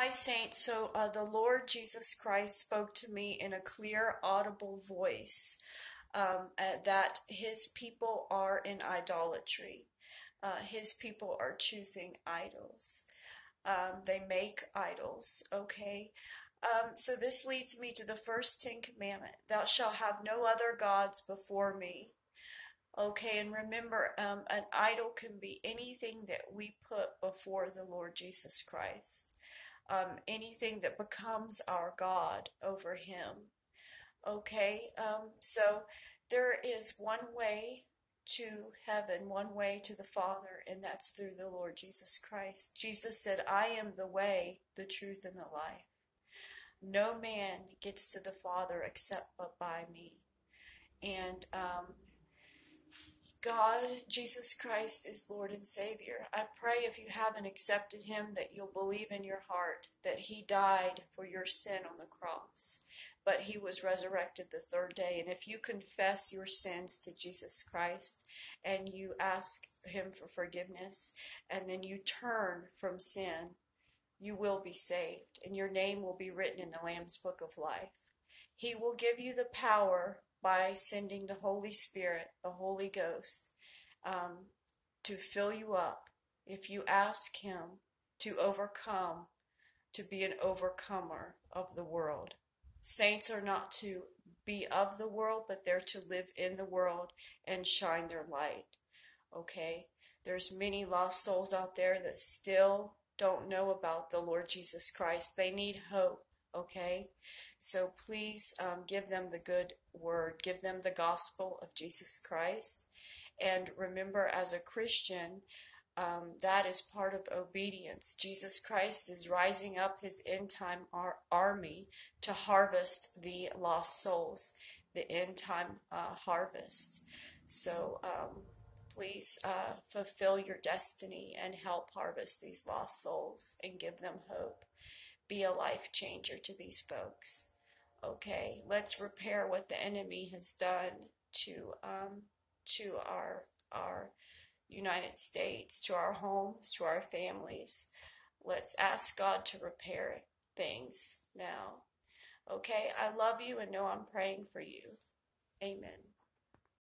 Hi, Saints. So, uh, the Lord Jesus Christ spoke to me in a clear, audible voice um, uh, that his people are in idolatry. Uh, his people are choosing idols. Um, they make idols, okay? Um, so, this leads me to the first Ten Commandment Thou shalt have no other gods before me. Okay, and remember, um, an idol can be anything that we put before the Lord Jesus Christ um, anything that becomes our God over him. Okay, um, so there is one way to heaven, one way to the Father, and that's through the Lord Jesus Christ. Jesus said, I am the way, the truth, and the life. No man gets to the Father except but by me. And um, God, Jesus Christ is Lord and Savior. I pray if you haven't accepted Him that you'll believe in your heart that He died for your sin on the cross, but He was resurrected the third day. And if you confess your sins to Jesus Christ and you ask Him for forgiveness and then you turn from sin, you will be saved and your name will be written in the Lamb's Book of Life. He will give you the power by sending the Holy Spirit, the Holy Ghost, um, to fill you up. If you ask Him to overcome, to be an overcomer of the world. Saints are not to be of the world, but they're to live in the world and shine their light. Okay? There's many lost souls out there that still don't know about the Lord Jesus Christ. They need hope. Okay? So please um, give them the good word, give them the gospel of Jesus Christ. And remember, as a Christian, um, that is part of obedience. Jesus Christ is rising up his end time ar- army to harvest the lost souls, the end time uh, harvest. So um, please uh, fulfill your destiny and help harvest these lost souls and give them hope be a life changer to these folks. Okay, let's repair what the enemy has done to um, to our our United States, to our homes, to our families. Let's ask God to repair things now. Okay, I love you and know I'm praying for you. Amen.